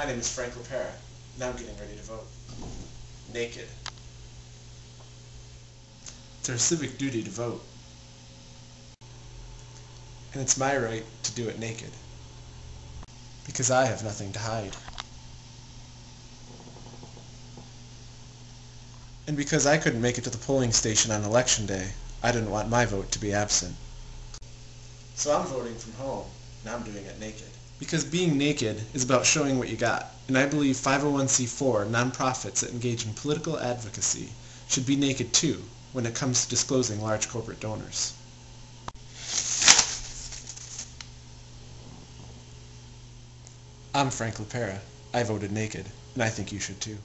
My name is Frank Lepera. Now I'm getting ready to vote. Naked. It's our civic duty to vote. And it's my right to do it naked. Because I have nothing to hide. And because I couldn't make it to the polling station on election day, I didn't want my vote to be absent. So I'm voting from home, and I'm doing it naked. Because being naked is about showing what you got, and I believe 501c4 nonprofits that engage in political advocacy should be naked too when it comes to disclosing large corporate donors. I'm Frank Lepera. I voted naked, and I think you should too.